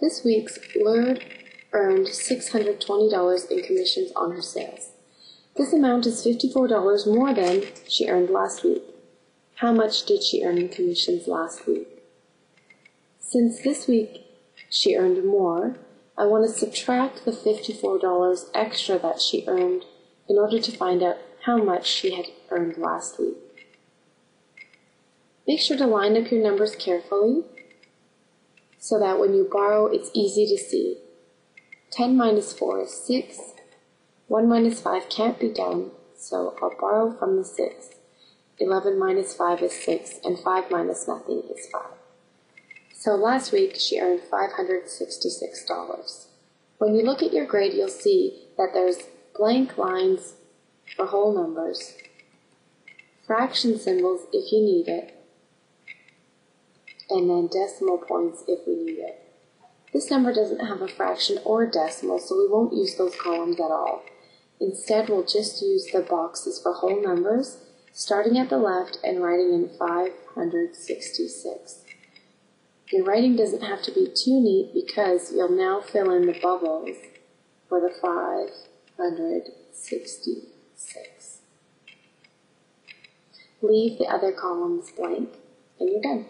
This week's Lurd earned $620 in commissions on her sales. This amount is $54 more than she earned last week. How much did she earn in commissions last week? Since this week she earned more, I want to subtract the $54 extra that she earned in order to find out how much she had earned last week. Make sure to line up your numbers carefully so that when you borrow, it's easy to see. 10 minus 4 is 6. 1 minus 5 can't be done, so I'll borrow from the 6. 11 minus 5 is 6, and 5 minus nothing is 5. So last week she earned $566. When you look at your grade, you'll see that there's blank lines for whole numbers, fraction symbols if you need it, and then decimal points if we need it. This number doesn't have a fraction or a decimal, so we won't use those columns at all. Instead, we'll just use the boxes for whole numbers, starting at the left and writing in 566. Your writing doesn't have to be too neat because you'll now fill in the bubbles for the 566. Leave the other columns blank, and you're done.